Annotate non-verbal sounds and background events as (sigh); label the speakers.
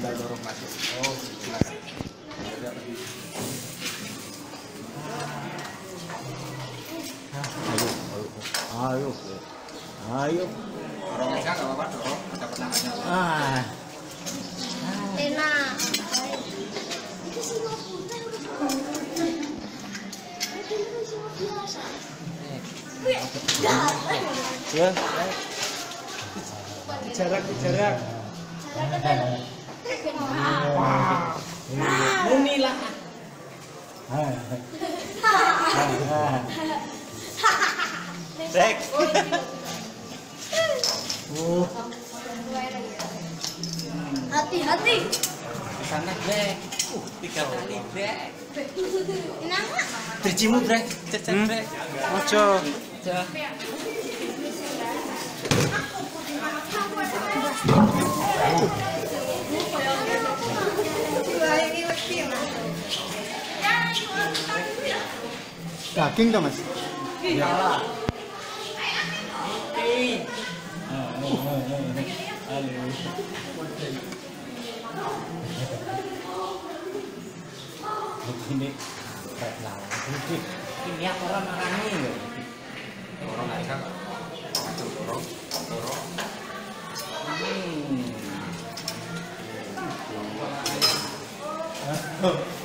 Speaker 1: kita dorong masuk oh silakan. Ayo ayo. Ayo.
Speaker 2: Dorong aja nggak apa-apa dorong. Ada
Speaker 1: ah
Speaker 3: enak.
Speaker 1: Ya.
Speaker 2: Jarak. Jarak.
Speaker 1: Muni lah. Oh,
Speaker 3: hati-hati
Speaker 1: sana Rek. Uh, tiga kali Rek.
Speaker 3: enak
Speaker 1: Tercimut Rek. Cecet Rek. Ojo.
Speaker 4: 자, 킹덤
Speaker 1: 에 서. 야. 에 이. Ini kayak nah, ini orang makan ini.
Speaker 2: Orang lain kan.
Speaker 1: Oh. (laughs)